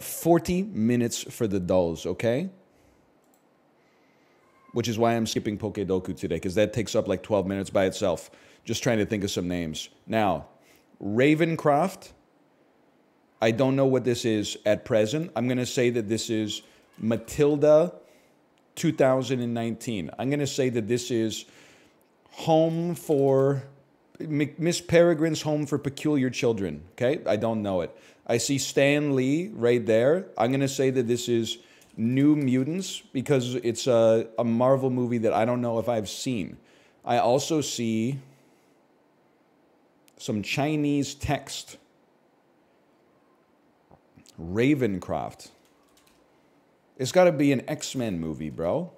40 minutes for the dolls, okay? Which is why I'm skipping Pokedoku today, because that takes up like 12 minutes by itself. Just trying to think of some names. Now, Ravencroft. I don't know what this is at present. I'm going to say that this is Matilda 2019. I'm going to say that this is Home for Miss Peregrine's Home for Peculiar Children. Okay, I don't know it. I see Stan Lee right there. I'm going to say that this is New Mutants because it's a, a Marvel movie that I don't know if I've seen. I also see some Chinese text. Ravencroft. It's got to be an X Men movie, bro.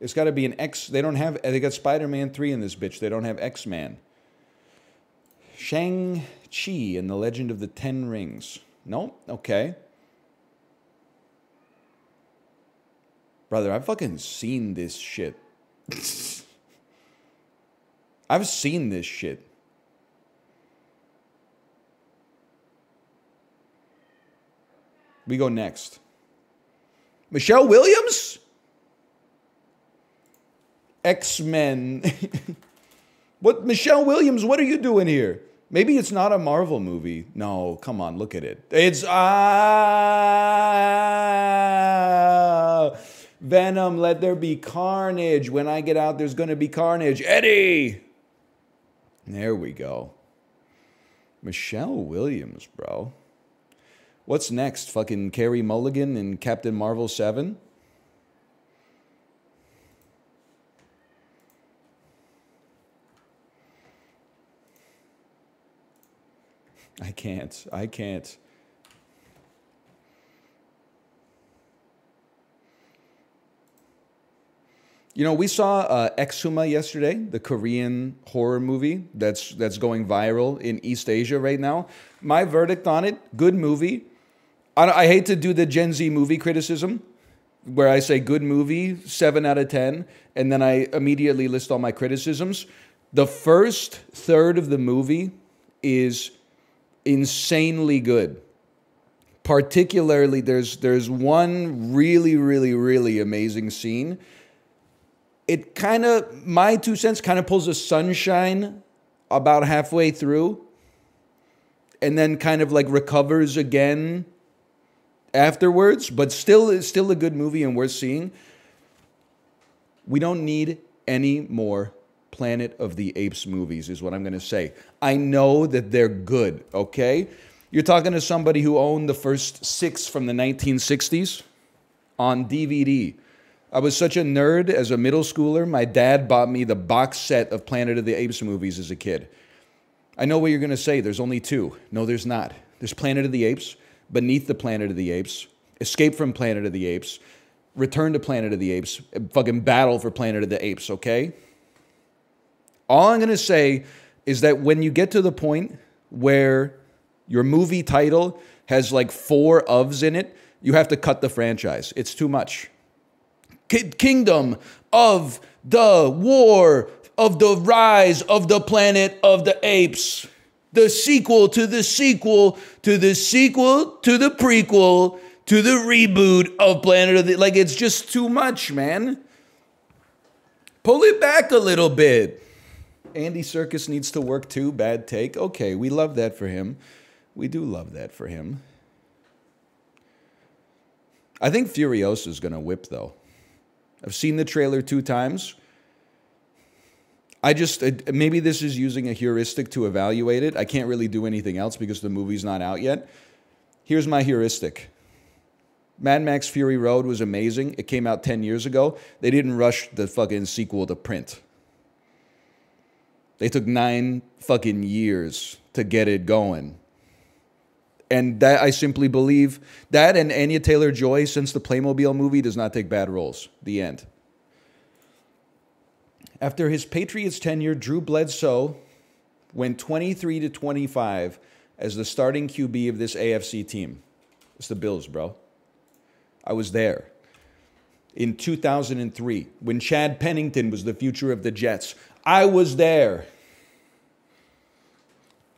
It's got to be an X. They don't have. They got Spider Man three in this bitch. They don't have X Man. Shang Chi and the Legend of the Ten Rings. No, okay. Brother, I've fucking seen this shit. I've seen this shit. We go next. Michelle Williams? X Men. what, Michelle Williams, what are you doing here? Maybe it's not a Marvel movie. No, come on, look at it. It's ah Venom, let there be carnage. When I get out, there's gonna be carnage. Eddie! There we go. Michelle Williams, bro. What's next? Fucking Carey Mulligan in Captain Marvel 7? I can't. I can't. You know, we saw uh, Exhuma yesterday, the Korean horror movie that's that's going viral in East Asia right now. My verdict on it: good movie. I, I hate to do the Gen Z movie criticism, where I say good movie, seven out of ten, and then I immediately list all my criticisms. The first third of the movie is insanely good. Particularly, there's there's one really, really, really amazing scene. It kind of, my two cents, kind of pulls a sunshine about halfway through, and then kind of like recovers again afterwards. But still, it's still a good movie and worth seeing. We don't need any more Planet of the Apes movies, is what I'm going to say. I know that they're good, okay? You're talking to somebody who owned the first six from the 1960s on DVD. I was such a nerd as a middle schooler. My dad bought me the box set of Planet of the Apes movies as a kid. I know what you're going to say. There's only two. No, there's not. There's Planet of the Apes, Beneath the Planet of the Apes, Escape from Planet of the Apes, Return to Planet of the Apes, fucking Battle for Planet of the Apes, okay? All I'm going to say is that when you get to the point where your movie title has like four ofs in it, you have to cut the franchise. It's too much. Kingdom of the War of the Rise of the Planet of the Apes. The sequel to the sequel to the sequel to the prequel to the reboot of Planet of the like it's just too much, man. Pull it back a little bit. Andy Serkis needs to work too. Bad take. Okay, we love that for him. We do love that for him. I think Furiosa is going to whip, though. I've seen the trailer two times. I just, uh, maybe this is using a heuristic to evaluate it. I can't really do anything else because the movie's not out yet. Here's my heuristic Mad Max Fury Road was amazing. It came out 10 years ago. They didn't rush the fucking sequel to print. They took nine fucking years to get it going. And that I simply believe that and Anya Taylor Joy since the Playmobil movie does not take bad roles. The end. After his Patriots tenure, Drew Bledsoe went 23 to 25 as the starting QB of this AFC team. It's the Bills, bro. I was there in 2003 when Chad Pennington was the future of the Jets. I was there.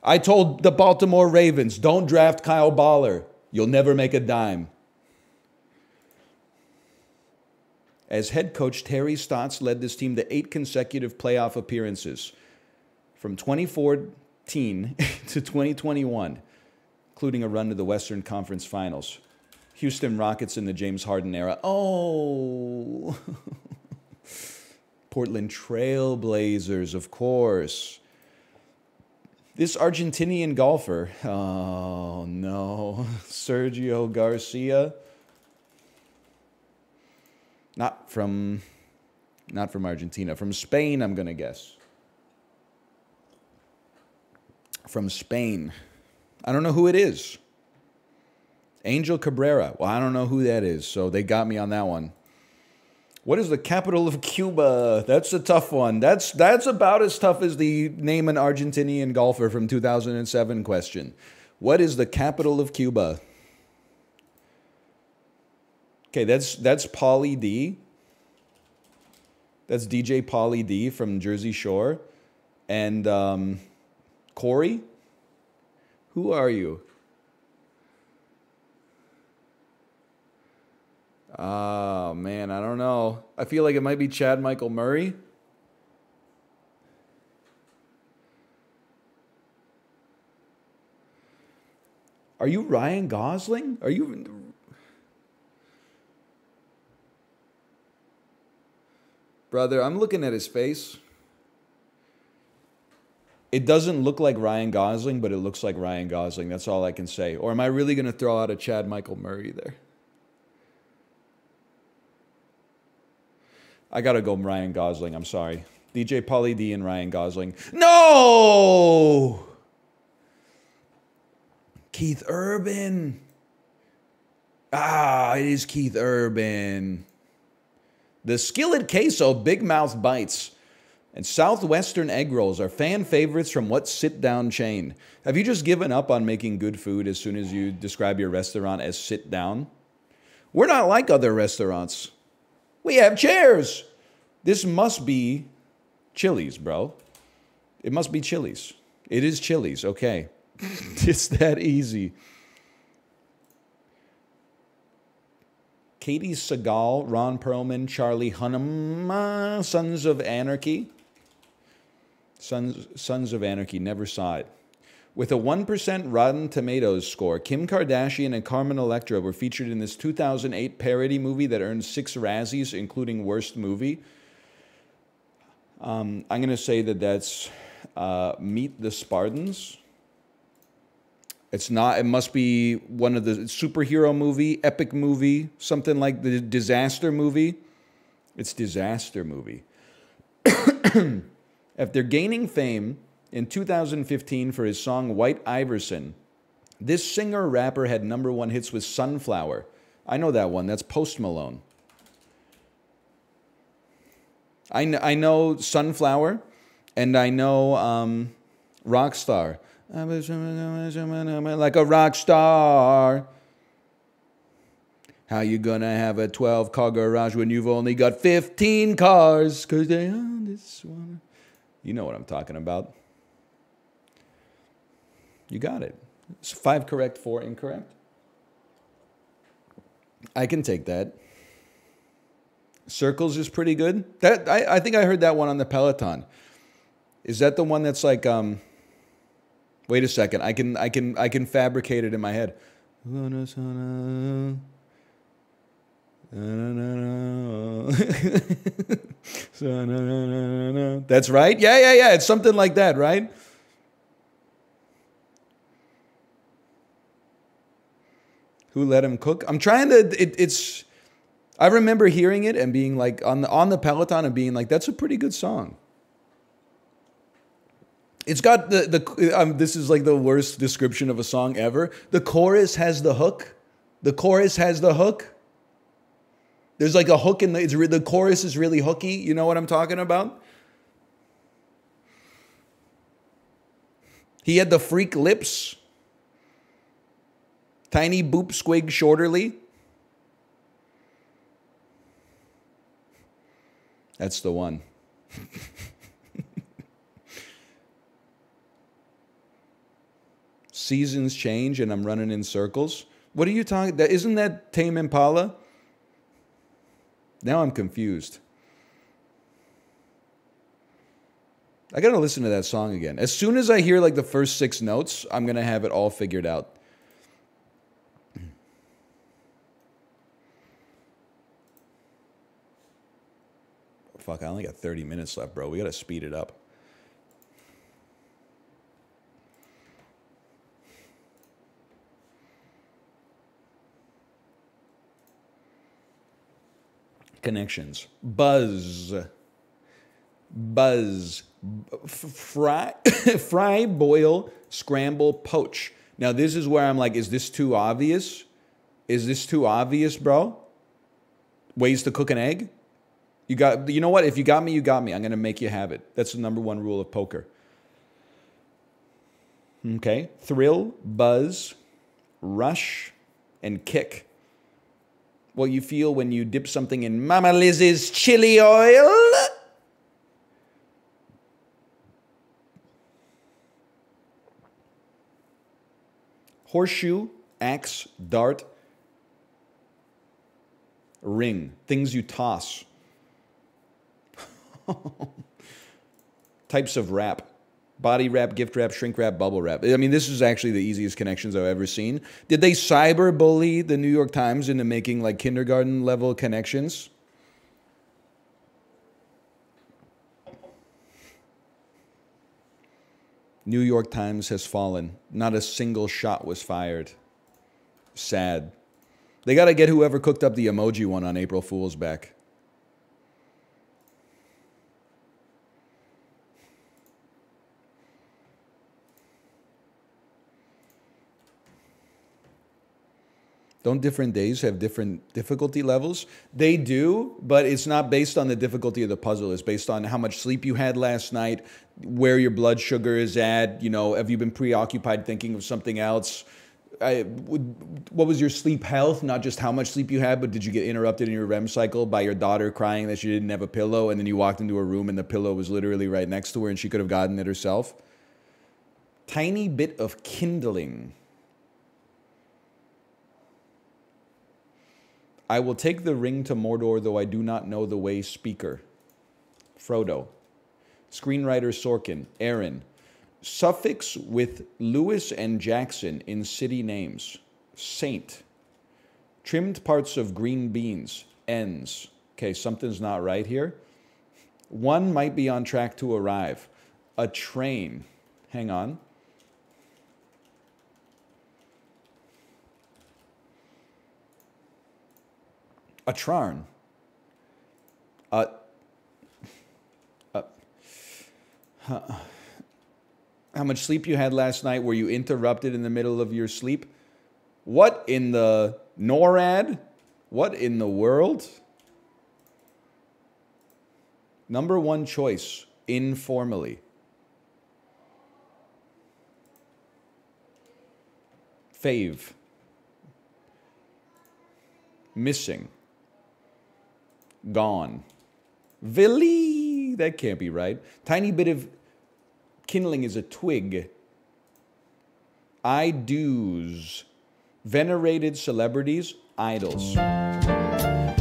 I told the Baltimore Ravens, don't draft Kyle Boller. You'll never make a dime. As head coach, Terry Stotts led this team to eight consecutive playoff appearances from 2014 to 2021, including a run to the Western Conference Finals. Houston Rockets in the James Harden era. Oh, Portland Trailblazers, of course. This Argentinian golfer, oh no, Sergio Garcia. Not from not from Argentina, from Spain, I'm going to guess. From Spain. I don't know who it is. Angel Cabrera. Well, I don't know who that is, so they got me on that one. What is the capital of Cuba? That's a tough one. That's that's about as tough as the name an Argentinian golfer from 2007 question. What is the capital of Cuba? Okay, that's that's Pauly D. That's DJ Pauly D from Jersey Shore, and um, Corey. Who are you? Oh, man, I don't know. I feel like it might be Chad Michael Murray. Are you Ryan Gosling? Are you. Brother, I'm looking at his face. It doesn't look like Ryan Gosling, but it looks like Ryan Gosling. That's all I can say. Or am I really going to throw out a Chad Michael Murray there? I gotta go Ryan Gosling. I'm sorry. DJ Pauly D and Ryan Gosling. No! Keith Urban. Ah, it is Keith Urban. The Skillet Queso Big Mouth Bites and Southwestern Egg Rolls are fan favorites from what sit down chain? Have you just given up on making good food as soon as you describe your restaurant as sit down? We're not like other restaurants. We have chairs. This must be Chili's, bro. It must be Chili's. It is Chili's, okay. it's that easy. Katey Sagal, Ron Perlman, Charlie Hunnam, Sons of Anarchy. Sons, Sons of Anarchy, never saw it. With a 1% Rotten Tomatoes score, Kim Kardashian and Carmen Electra were featured in this 2008 parody movie that earned six Razzies, including Worst Movie. Um, I'm going to say that that's uh, Meet the Spartans. It's not, it must be one of the superhero movie, epic movie, something like the disaster movie. It's disaster movie. After gaining fame, in 2015 for his song White Iverson. This singer rapper had number one hits with Sunflower. I know that one. That's Post Malone. I, kn- I know Sunflower and I know um, Rockstar. Like a rock star. How you gonna have a 12 car garage when you've only got 15 cars? Cause they this one. You know what I'm talking about. You got it. Five correct, four incorrect. I can take that. Circles is pretty good. That I, I think I heard that one on the Peloton. Is that the one that's like um wait a second. I can I can I can fabricate it in my head. That's right. Yeah, yeah, yeah. It's something like that, right? Who let him cook? I'm trying to. It, it's. I remember hearing it and being like on the on the Peloton and being like, "That's a pretty good song." It's got the the. Um, this is like the worst description of a song ever. The chorus has the hook. The chorus has the hook. There's like a hook in the. It's the chorus is really hooky. You know what I'm talking about? He had the freak lips. Tiny boop squig shorterly. That's the one. Seasons change and I'm running in circles. What are you talking? That isn't that Tame Impala? Now I'm confused. I gotta listen to that song again. As soon as I hear like the first six notes, I'm gonna have it all figured out. Fuck, I only got 30 minutes left, bro. We gotta speed it up. Connections. Buzz. Buzz. Fry, fry, boil, scramble, poach. Now, this is where I'm like, is this too obvious? Is this too obvious, bro? Ways to cook an egg? You got, you know what? If you got me, you got me. I'm gonna make you have it. That's the number one rule of poker. Okay, thrill, buzz, rush, and kick. What you feel when you dip something in Mama Liz's chili oil. Horseshoe, axe, dart, ring, things you toss. Types of wrap body wrap, gift wrap, shrink wrap, bubble wrap. I mean, this is actually the easiest connections I've ever seen. Did they cyber bully the New York Times into making like kindergarten level connections? New York Times has fallen. Not a single shot was fired. Sad. They got to get whoever cooked up the emoji one on April Fool's back. Don't different days have different difficulty levels? They do, but it's not based on the difficulty of the puzzle. It's based on how much sleep you had last night, where your blood sugar is at. You know, have you been preoccupied thinking of something else? I, what was your sleep health? Not just how much sleep you had, but did you get interrupted in your REM cycle by your daughter crying that she didn't have a pillow, and then you walked into a room and the pillow was literally right next to her, and she could have gotten it herself? Tiny bit of kindling I will take the ring to Mordor, though I do not know the way. Speaker. Frodo. Screenwriter Sorkin. Aaron. Suffix with Lewis and Jackson in city names. Saint. Trimmed parts of green beans. Ends. Okay, something's not right here. One might be on track to arrive. A train. Hang on. A charn. Uh, uh, how much sleep you had last night? Were you interrupted in the middle of your sleep? What in the NORAD? What in the world? Number one choice, informally. Fave. Missing gone. Villy, that can't be right. Tiny bit of kindling is a twig. I do's. Venerated celebrities, idols. the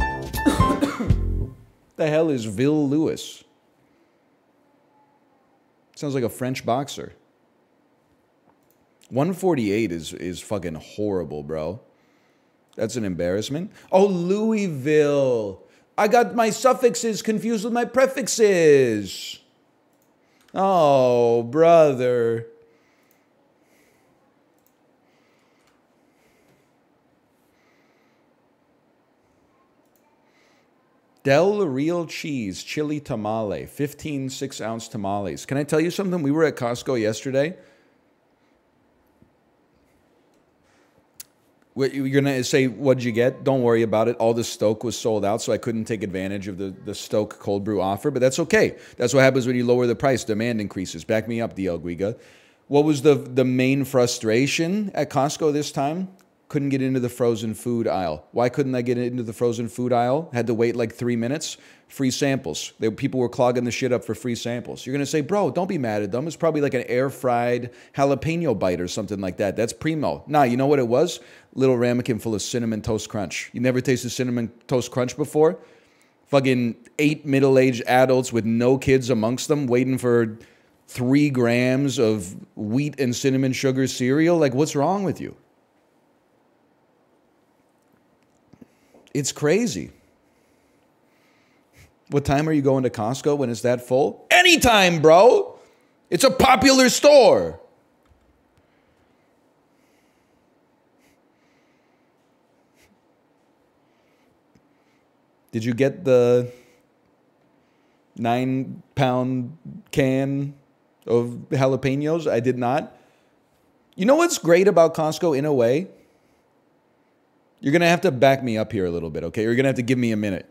hell is Vil Lewis? Sounds like a French boxer. 148 is is fucking horrible, bro. That's an embarrassment. Oh, Louisville. I got my suffixes confused with my prefixes. Oh, brother. Del Real Cheese Chili Tamale, 15 six ounce tamales. Can I tell you something? We were at Costco yesterday You're gonna say, "What'd you get?" Don't worry about it. All the Stok was sold out, so I couldn't take advantage of the the Stok cold brew offer. But that's okay. That's what happens when you lower the price. Demand increases. Back me up, DL Guiga. What was the the main frustration at Costco this time? Couldn't get into the frozen food aisle. Why couldn't I get into the frozen food aisle? Had to wait like three minutes. Free samples. They, people were clogging the shit up for free samples. You're gonna say, bro, don't be mad at them. It's probably like an air fried jalapeno bite or something like that. That's primo. Nah, you know what it was? Little ramekin full of cinnamon toast crunch. You never tasted cinnamon toast crunch before? Fucking eight middle aged adults with no kids amongst them waiting for three grams of wheat and cinnamon sugar cereal. Like, what's wrong with you? It's crazy. What time are you going to Costco when it's that full? Anytime, bro. It's a popular store. Did you get the nine pound can of jalapenos? I did not. You know what's great about Costco in a way? You're going to have to back me up here a little bit, okay? You're going to have to give me a minute.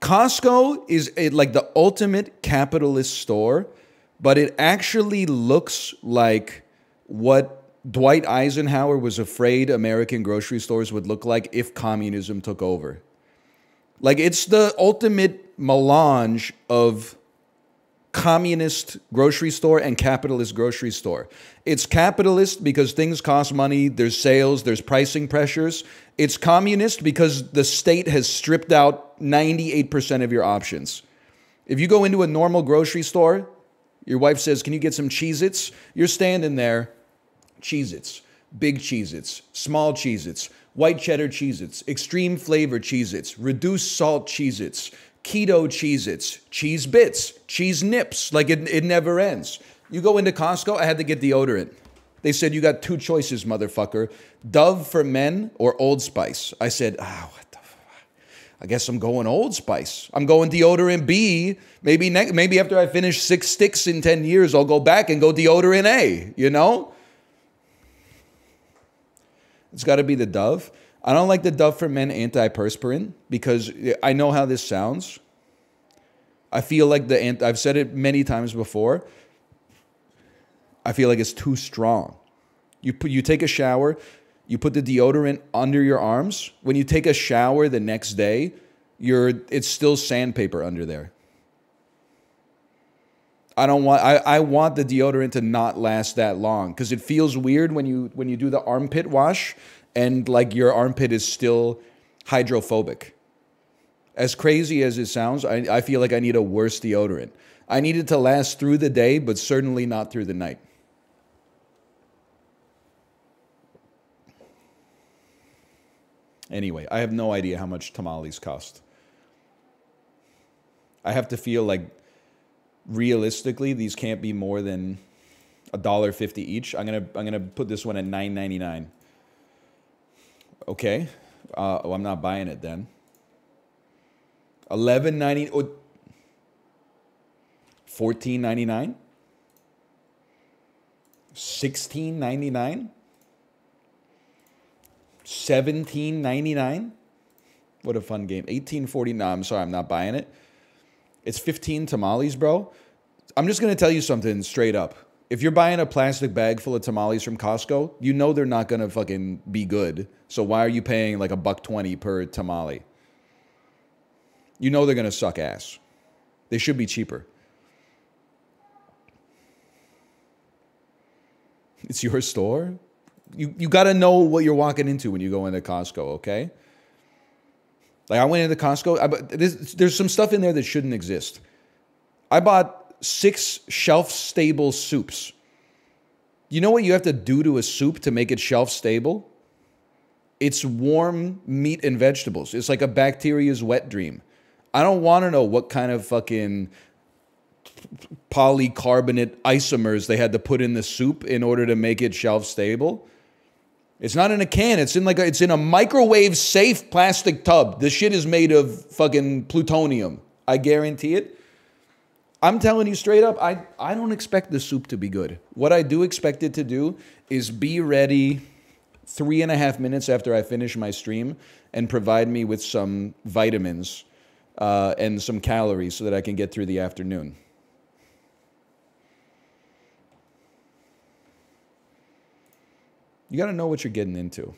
Costco is a, like the ultimate capitalist store, but it actually looks like what Dwight Eisenhower was afraid American grocery stores would look like if communism took over. Like it's the ultimate melange of communist grocery store and capitalist grocery store. It's capitalist because things cost money, there's sales, there's pricing pressures. It's communist because the state has stripped out 98% of your options. If you go into a normal grocery store, your wife says, Can you get some Cheez Its? You're standing there, Cheez Its, big Cheez Its, small Cheez Its, white cheddar Cheez Its, extreme flavor Cheez Its, reduced salt Cheez Its, keto Cheez Its, cheese bits, cheese nips. Like it, it never ends. You go into Costco, I had to get deodorant. They said, You got two choices, motherfucker Dove for men or Old Spice. I said, Ah, oh, what the fuck? I guess I'm going Old Spice. I'm going deodorant B. Maybe, ne- maybe after I finish six sticks in 10 years, I'll go back and go deodorant A, you know? It's got to be the Dove. I don't like the Dove for Men antiperspirant because I know how this sounds. I feel like the ant- I've said it many times before. I feel like it's too strong. You put you take a shower, you put the deodorant under your arms. When you take a shower the next day, you're it's still sandpaper under there. I don't want I, I want the deodorant to not last that long because it feels weird when you when you do the armpit wash and like your armpit is still hydrophobic. As crazy as it sounds, I, I feel like I need a worse deodorant. I need it to last through the day, but certainly not through the night. Anyway, I have no idea how much tamales cost. I have to feel like realistically these can't be more than a dollar fifty each. I'm gonna I'm gonna put this one at nine ninety nine. Okay. Uh, oh, I'm not buying it then. Eleven ninety. Oh, Fourteen ninety nine. Sixteen ninety nine. Seventeen ninety nine. What a fun game. Eighteen forty. No, I'm sorry, I'm not buying it. It's fifteen tamales, bro. I'm just gonna tell you something straight up if you're buying a plastic bag full of tamales from Costco, you know they're not gonna fucking be good. So why are you paying like a buck twenty per tamale? You know they're gonna suck ass. They should be cheaper. It's your store. You you gotta know what you're walking into when you go into Costco, okay? Like I went into Costco, I, there's, there's some stuff in there that shouldn't exist. I bought six shelf stable soups. You know what you have to do to a soup to make it shelf stable? It's warm meat and vegetables. It's like a bacteria's wet dream. I don't want to know what kind of fucking polycarbonate isomers they had to put in the soup in order to make it shelf stable. It's not in a can. It's in like a, it's in a microwave safe plastic tub. This shit is made of fucking plutonium. I guarantee it. I'm telling you straight up, I, I don't expect the soup to be good. What I do expect it to do is be ready three and a half minutes after I finish my stream and provide me with some vitamins uh, and some calories so that I can get through the afternoon. You got to know what you're getting into.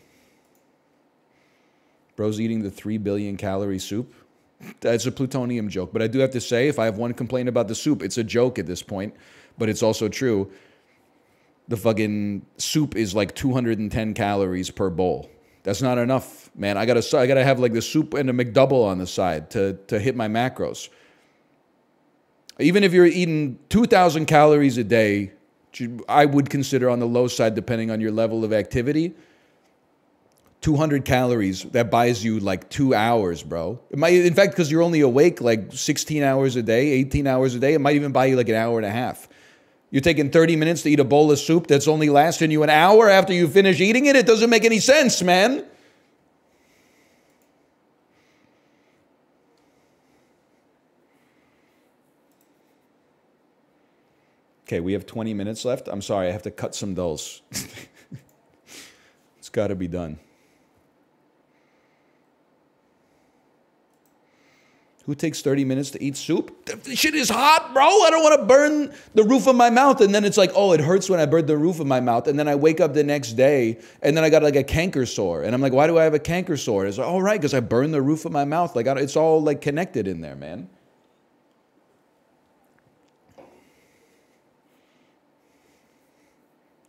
Bro's eating the 3 billion calorie soup. That's a plutonium joke. But I do have to say, if I have one complaint about the soup, it's a joke at this point, but it's also true. the fucking soup is like 210 calories per bowl. That's not enough, man. I gotta I gotta have like the soup and a McDouble on the side to to hit my macros. Even if you're eating 2,000 calories a day, I would consider on the low side, depending on your level of activity. 200 calories that buys you like two hours, bro. It might, in fact, because you're only awake like 16 hours a day, 18 hours a day, it might even buy you like an hour and a half. You're taking 30 minutes to eat a bowl of soup that's only lasting you an hour after you finish eating it? It doesn't make any sense, man. Okay, we have 20 minutes left. I'm sorry, I have to cut some those. it's got to be done. Who takes 30 minutes to eat soup? The shit is hot, bro. I don't want to burn the roof of my mouth. And then it's like, oh, it hurts when I burn the roof of my mouth. And then I wake up the next day and then I got like a canker sore. And I'm like, why do I have a canker sore? It's like, oh, right, because I burned the roof of my mouth. Like, it's all like connected in there, man.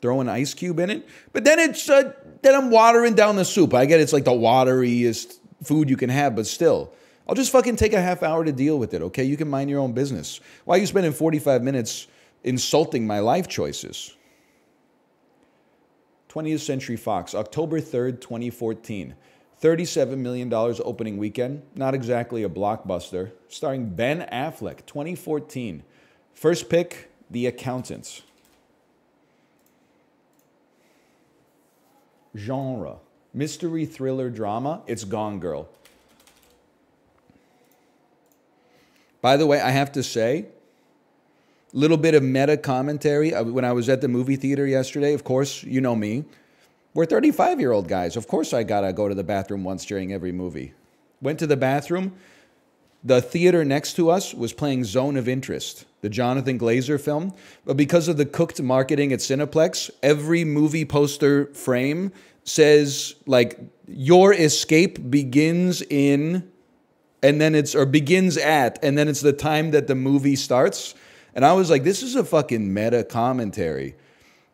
Throw an ice cube in it. But then it's, uh, then I'm watering down the soup. I get it's like the wateriest food you can have, but still. I'll just fucking take a half hour to deal with it, okay? You can mind your own business. Why are you spending 45 minutes insulting my life choices? 20th Century Fox, October 3rd, 2014. $37 million opening weekend. Not exactly a blockbuster. Starring Ben Affleck, 2014. First pick, The Accountants. Genre mystery thriller drama. It's Gone Girl. By the way, I have to say, little bit of meta commentary. Uh, when I was at the movie theater yesterday, of course, you know me. We're 35 year old guys. Of course, I gotta go to the bathroom once during every movie. Went to the bathroom. The theater next to us was playing Zone of Interest, the Jonathan Glazer film. But because of the cooked marketing at Cineplex, every movie poster frame says, like, your escape begins in and then it's or begins at and then it's the time that the movie starts and i was like this is a fucking meta commentary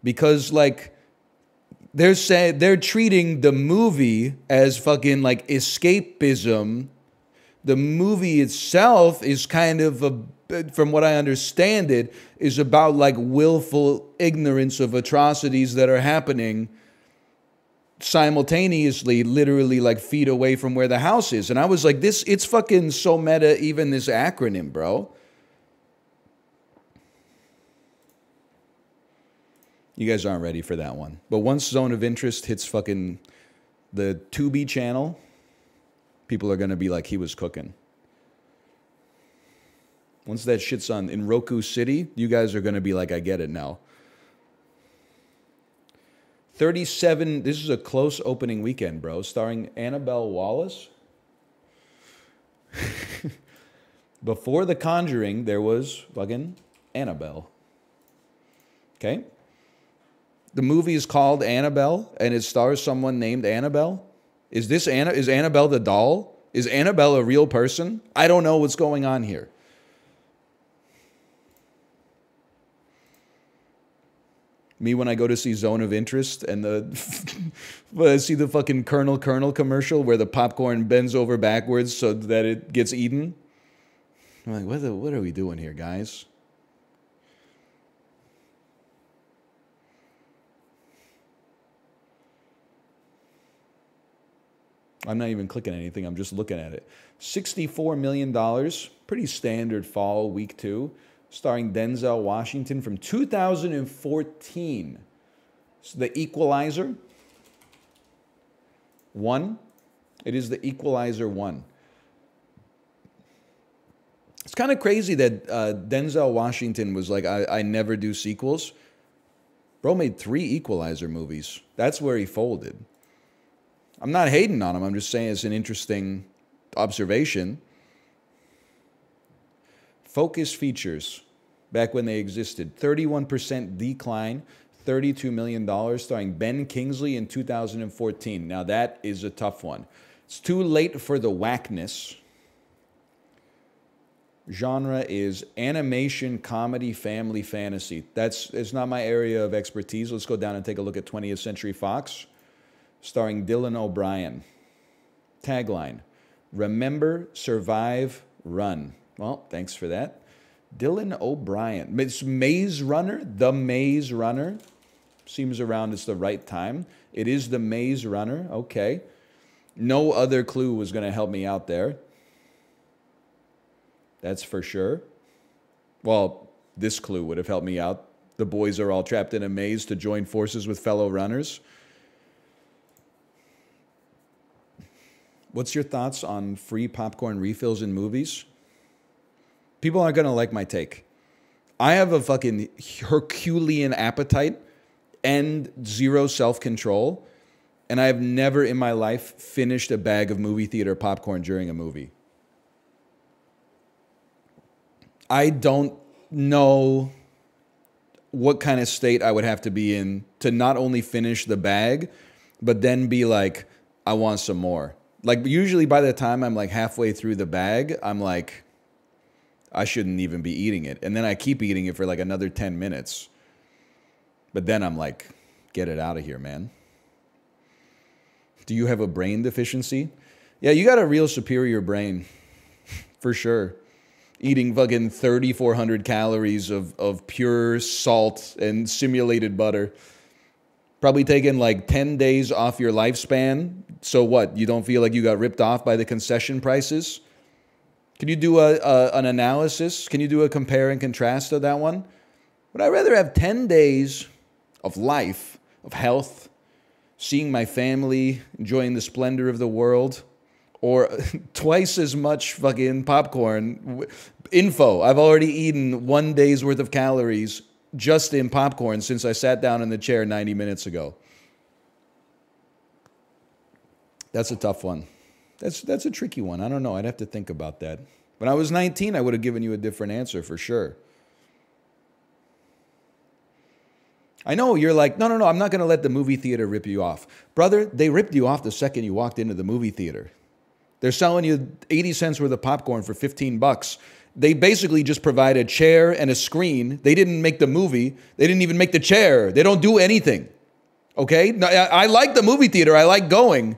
because like they're saying they're treating the movie as fucking like escapism the movie itself is kind of a from what i understand it is about like willful ignorance of atrocities that are happening simultaneously literally like feet away from where the house is. And I was like, this, it's fucking so meta, even this acronym, bro. You guys aren't ready for that one. But once Zone of Interest hits fucking the Tubi channel, people are going to be like, he was cooking. Once that shit's on in Roku City, you guys are going to be like, I get it now. 37, this is a close opening weekend, bro, starring Annabelle Wallis. Before The Conjuring, there was fucking Annabelle. Okay? The movie is called Annabelle and it stars someone named Annabelle. Is this Anna is Annabelle the doll? Is Annabelle a real person? I don't know what's going on here. me when I go to see Zone of Interest and the when I see the fucking Colonel Colonel commercial where the popcorn bends over backwards so that it gets eaten. I'm like, what, the, what are we doing here, guys? I'm not even clicking anything, I'm just looking at it. $64 million, pretty standard fall week two starring Denzel Washington from 2014. So the Equalizer 1. It is the Equalizer 1. It's kind of crazy that uh, Denzel Washington was like, I, I never do sequels. Bro made three Equalizer movies. That's where he folded. I'm not hating on him. I'm just saying it's an interesting observation. Focus features, back when they existed, 31% decline, $32 million, starring Ben Kingsley in 2014. Now, that is a tough one. It's too late for the Wackness. Genre is animation, comedy, family, fantasy. That's it's not my area of expertise. Let's go down and take a look at 20th Century Fox, starring Dylan O'Brien. Tagline: Remember, survive, run. Well, thanks for that. Dylan O'Brien. It's Maze Runner, the Maze Runner. Seems around it's the right time. It is the Maze Runner. Okay. No other clue was going to help me out there. That's for sure. Well, this clue would have helped me out. The boys are all trapped in a maze to join forces with fellow runners. What's your thoughts on free popcorn refills in movies? People aren't going to like my take. I have a fucking Herculean appetite and zero self control. And I have never in my life finished a bag of movie theater popcorn during a movie. I don't know what kind of state I would have to be in to not only finish the bag, but then be like, I want some more. Like, usually by the time I'm like halfway through the bag, I'm like, I shouldn't even be eating it. And then I keep eating it for like another 10 minutes. But then I'm like, get it out of here, man. Do you have a brain deficiency? Yeah, you got a real superior brain, for sure eating fucking 3,400 calories of, of pure salt and simulated butter. Probably taking like 10 days off your lifespan. So what? You don't feel like you got ripped off by the concession prices? Can you do a, a an analysis? Can you do a compare and contrast of that one? Would I rather have 10 days of life, of health, seeing my family, enjoying the splendor of the world, or twice as much fucking popcorn info. I've already eaten one day's worth of calories just in popcorn since I sat down in the chair 90 minutes ago. That's a tough one. That's, that's a tricky one. I don't know. I'd have to think about that. When I was 19, I would have given you a different answer for sure. I know you're like, no, no, no, I'm not going to let the movie theater rip you off. Brother, they ripped you off the second you walked into the movie theater. They're selling you 80 cents worth of popcorn for 15 bucks. They basically just provide a chair and a screen. They didn't make the movie. They didn't even make the chair. They don't do anything. Okay? I like the movie theater. I like going.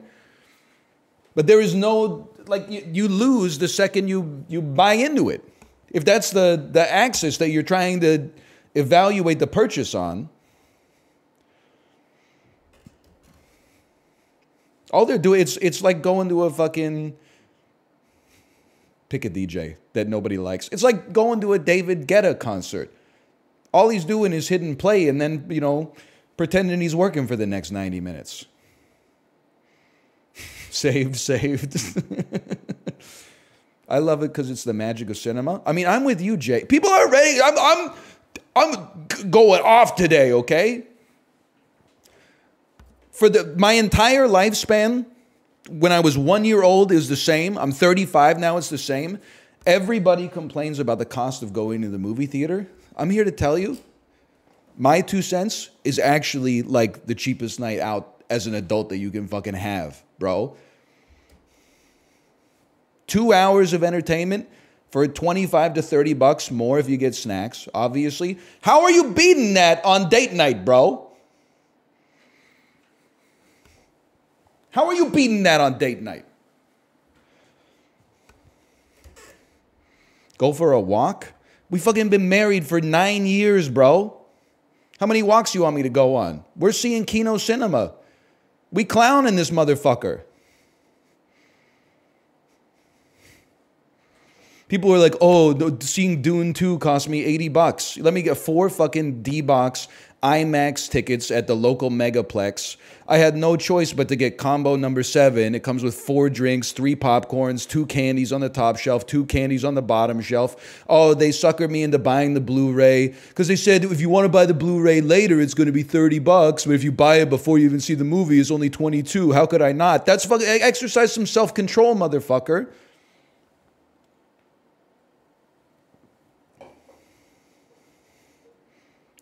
But there is no like you, you lose the second you you buy into it. If that's the the axis that you're trying to evaluate the purchase on, All they're doing it's it's like going to a fucking pick a DJ that nobody likes. It's like going to a David Guetta concert. All he's doing is and play and then, you know, pretending he's working for the next 90 minutes. saved, saved. I love it because it's the magic of cinema. I mean, I'm with you, Jay. People are ready. I'm, I'm, I'm going off today, okay? for the my entire lifespan when I was one year old is the same. I'm 35 now, it's the same. Everybody complains about the cost of going to the movie theater. I'm here to tell you, my two cents is actually like the cheapest night out as an adult that you can fucking have, bro. Two hours of entertainment for 25 to 30 bucks more if you get snacks, obviously. How are you beating that on date night, bro? How are you beating that on date night? Go for a walk? We fucking been married for nine years, bro. How many walks you want me to go on? We're seeing Kino Cinema. We clown in this motherfucker. People are like, oh, seeing Dune 2 cost me 80 bucks. Let me get four fucking D box IMAX tickets at the local Megaplex. I had no choice but to get combo number seven. It comes with four drinks, three popcorns, two candies on the top shelf, two candies on the bottom shelf. Oh, they suckered me into buying the Blu ray because they said if you want to buy the Blu ray later, it's going to be 30 bucks. But if you buy it before you even see the movie, it's only 22. How could I not? That's fucking exercise some self control, motherfucker.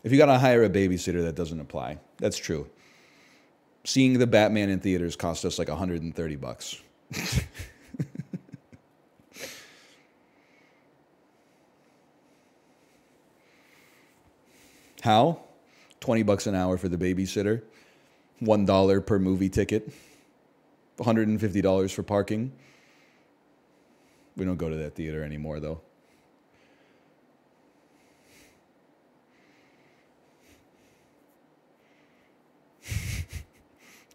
If you got to hire a babysitter, that doesn't apply. That's true. Seeing the Batman in theaters cost us like 130 bucks. How? 20 bucks an hour for the babysitter, $1 per movie ticket, $150 for parking. We don't go to that theater anymore though.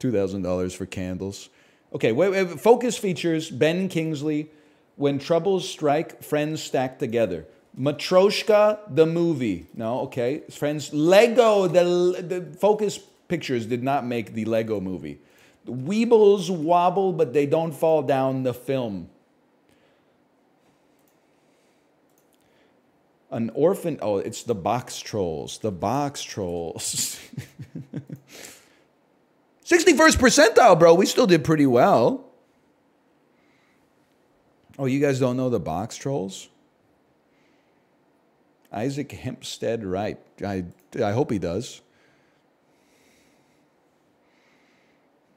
$2,000 for candles. Okay, wait, wait, focus features Ben Kingsley. When troubles strike, friends stack together. Matroshka, the movie. No, okay. Friends, Lego, the, the focus pictures did not make the Lego movie. Weebles wobble, but they don't fall down the film. An orphan, oh, it's the Boxtrolls. The Boxtrolls. 61st percentile, bro. We still did pretty well. Oh, you guys don't know the Boxtrolls? Isaac Hempstead Wright. I, I hope he does.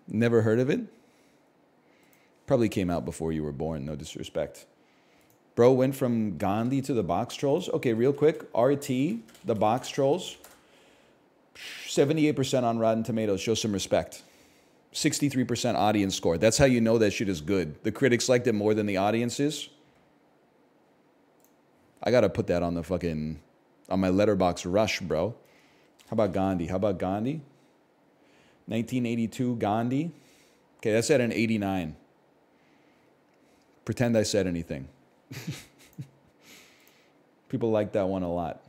Never heard of it? Probably came out before you were born, no disrespect. Bro went from Gandhi to the Boxtrolls. Okay, real quick. RT, the Boxtrolls. 78% on Rotten Tomatoes. Show some respect. 63% audience score. That's how you know that shit is good. The critics liked it more than the audiences. I gotta put that on the fucking on my Letterboxd rush, bro. How about Gandhi? How about Gandhi? 1982 Gandhi. Okay, that's at an 89. Pretend I said anything. People like that one a lot.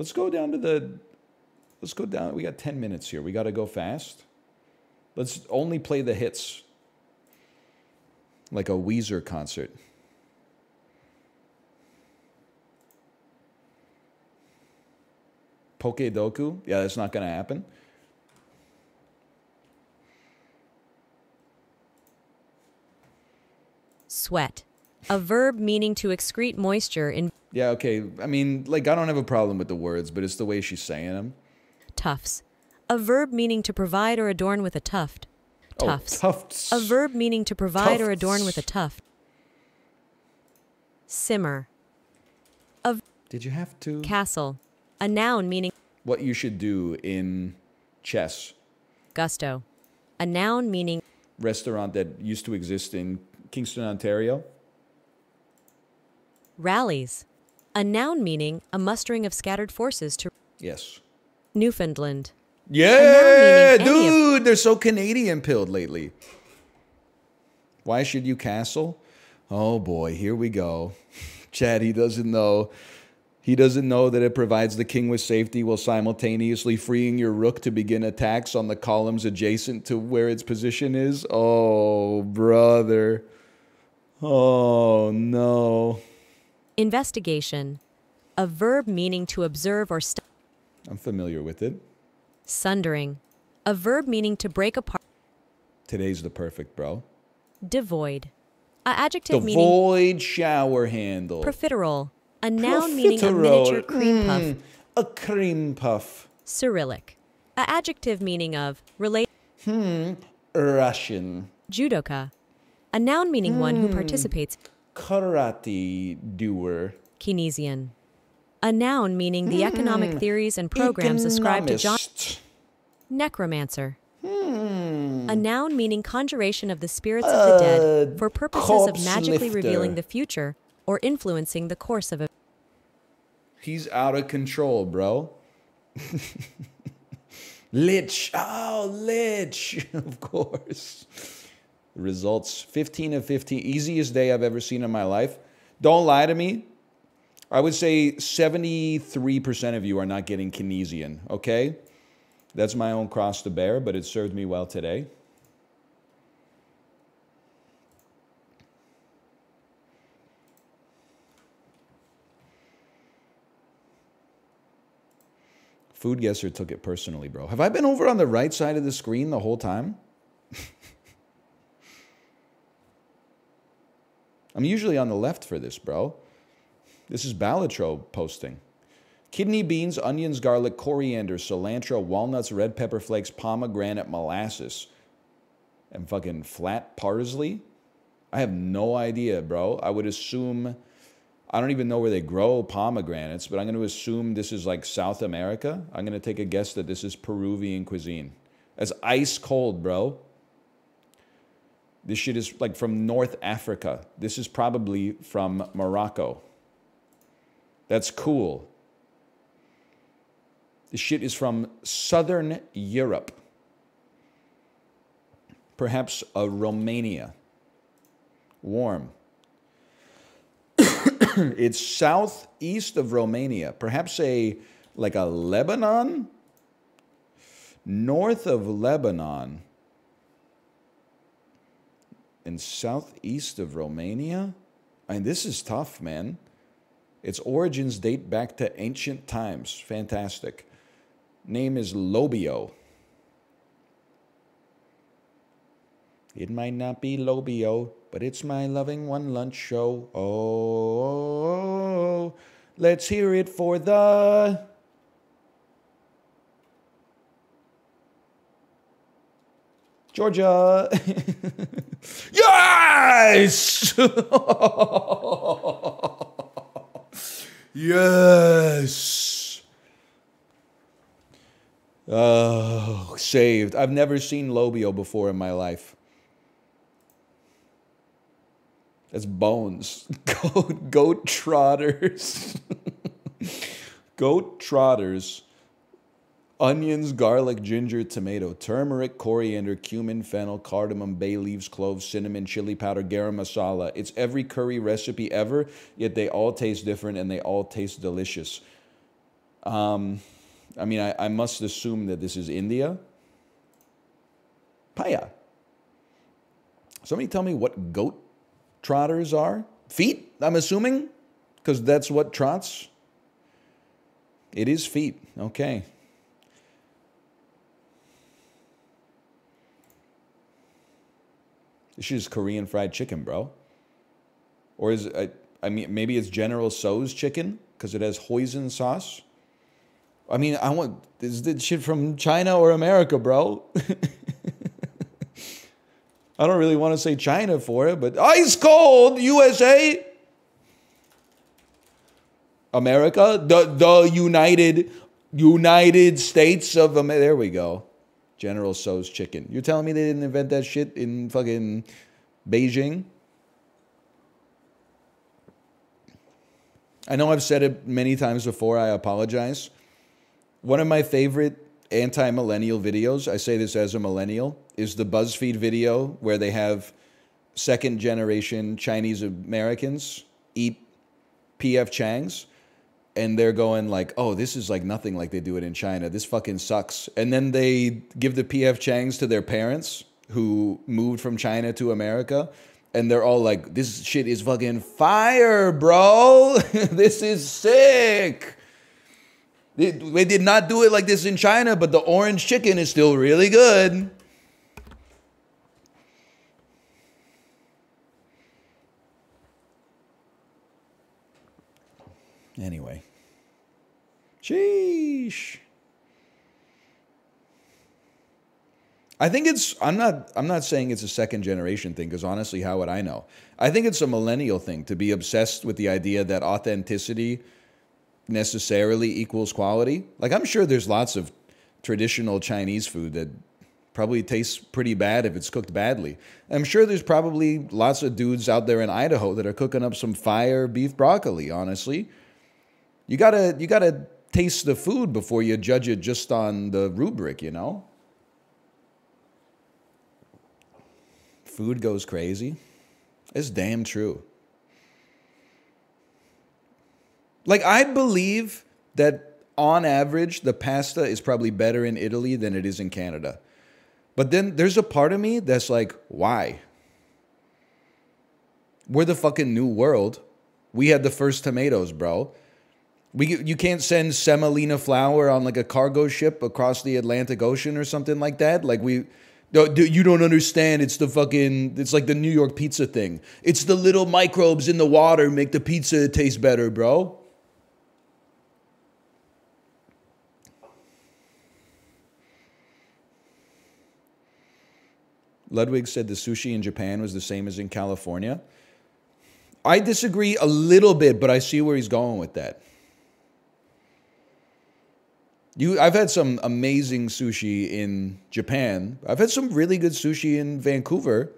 Let's go down to the let's go down. We got 10 minutes here. We got to go fast. Let's only play the hits like a Weezer concert. PokeDoku? Yeah, that's not going to happen. Sweat. A verb meaning to excrete moisture in. Yeah, okay. I mean, like, I don't have a problem with the words, but it's the way she's saying them. Tufts. A verb meaning to provide or adorn with a tuft. Oh, tufts. Oh, tufts. A verb meaning to provide or adorn with a tuft. Simmer. A Did you have to? Castle. A noun meaning What you should do in chess. gusto. A noun meaning Restaurant that used to exist in Kingston, Ontario. rallies. A noun meaning a mustering of scattered forces to Yes. Newfoundland. Yeah, dude, they're so Canadian pilled lately. Why should you castle? Oh boy, here we go. Chad, he doesn't know. He doesn't know that it provides the king with safety while simultaneously freeing your rook to begin attacks on the columns adjacent to where its position is. Oh, brother. Oh, no. Investigation. A verb meaning to observe or stu- I'm familiar with it. sundering. A verb meaning to break apart. Today's the perfect, bro. Devoid. A adjective meaning void shower handle. profiterole. A noun meaning a miniature cream puff. Mm, a cream puff. Cyrillic. A adjective meaning of relate. Hmm, Russian. Judoka. A noun meaning one Hmm. who participates. Karate doer. Keynesian. A noun meaning the economic theories and programs ascribed to John. Necromancer. Hmm. A noun meaning conjuration of the spirits of the dead for purposes of magically revealing the future or influencing the course of a. He's out of control, bro. Lich. Oh, Lich. Of course. Results 15 of 15. Easiest day I've ever seen in my life. Don't lie to me. I would say 73% of you are not getting Keynesian, okay? That's my own cross to bear, but it served me well today. FoodGuessr took it personally, bro. Have I been over on the right side of the screen the whole time? I'm usually on the left for this, bro. This is Balatro posting. Kidney beans, onions, garlic, coriander, cilantro, walnuts, red pepper flakes, pomegranate, molasses, and fucking flat parsley. I have no idea, bro. I would assume I don't even know where they grow pomegranates, but I'm going to assume this is like South America. I'm going to take a guess that this is Peruvian cuisine. That's ice cold, bro. This shit is like from North Africa. This is probably from Morocco. That's cool. This shit is from Southern Europe. Perhaps a Romania. Warm. it's southeast of Romania, perhaps a like a Lebanon, north of Lebanon, and southeast of Romania. I mean, this is tough, man. Its origins date back to ancient times. Fantastic. Name is Lobio. It might not be Lobio, but it's my loving one lunch show. Oh, let's hear it for the. Georgia. yes! yes! Oh, saved. I've never seen Lobio before in my life. That's bones. Goat, goat trotters. goat trotters. Onions, garlic, ginger, tomato, turmeric, coriander, cumin, fennel, cardamom, bay leaves, cloves, cinnamon, chili powder, garam masala. It's every curry recipe ever, yet they all taste different and they all taste delicious. Um, I mean, I, I must assume that this is India. Paya. Somebody tell me what goat trotters are? Feet, I'm assuming, because that's what trots. It is feet. Okay. This is Korean fried chicken, bro. Or is it, I, I mean, maybe it's General Tso's chicken because it has hoisin sauce. I mean, I want is this shit from China or America, bro? I don't really want to say China for it, but ice cold USA. America, the the United United States of America. There we go. General Tso's chicken. You're telling me they didn't invent that shit in fucking Beijing? I know I've said it many times before. I apologize. One of my favorite anti millennial videos, I say this as a millennial, is the BuzzFeed video where they have second generation Chinese Americans eat PF Chang's and they're going like, "Oh, this is like nothing like they do it in China. This fucking sucks." And then they give the PF Changs to their parents who moved from China to America, and they're all like, "This shit is fucking fire, bro. this is sick." They, they did not do it like this in China, but the orange chicken is still really good. Anyway. Sheesh. I think it's I'm not I'm not saying it's a second generation thing because honestly how would I know? I think it's a millennial thing to be obsessed with the idea that authenticity necessarily equals quality. Like I'm sure there's lots of traditional Chinese food that probably tastes pretty bad if it's cooked badly. I'm sure there's probably lots of dudes out there in Idaho that are cooking up some fire beef broccoli, honestly. You got to you got to taste the food before you judge it just on the rubric, you know? Food goes crazy. It's damn true. Like, I believe that on average, the pasta is probably better in Italy than it is in Canada. But then there's a part of me that's like, why? We're the fucking new world. We had the first tomatoes, bro. We you can't send semolina flour on like a cargo ship across the Atlantic Ocean or something like that. Like we you don't understand. It's the fucking. It's like the New York pizza thing. It's the little microbes in the water make the pizza taste better, bro. Ludwig said the sushi in Japan was the same as in California. I disagree a little bit, but I see where he's going with that. You, I've had some amazing sushi in Japan. I've had some really good sushi in Vancouver.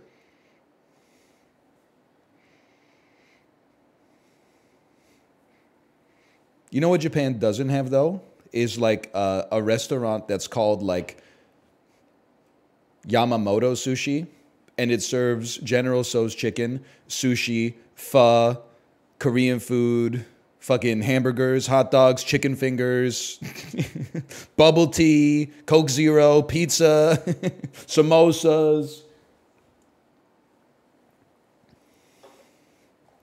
You know what Japan doesn't have though? Is like a, a restaurant that's called like Yamamoto Sushi, and it serves General Tso's chicken, sushi, pho, Korean food, fucking hamburgers, hot dogs, chicken fingers, bubble tea, Coke Zero, pizza, samosas.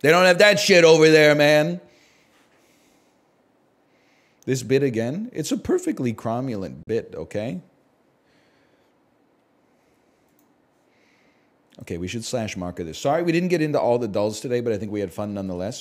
They don't have that shit over there, man. This bit again, it's a perfectly cromulent bit, okay? Okay, we should slash marker this. Sorry, we didn't get into all the dulls today, but I think we had fun nonetheless.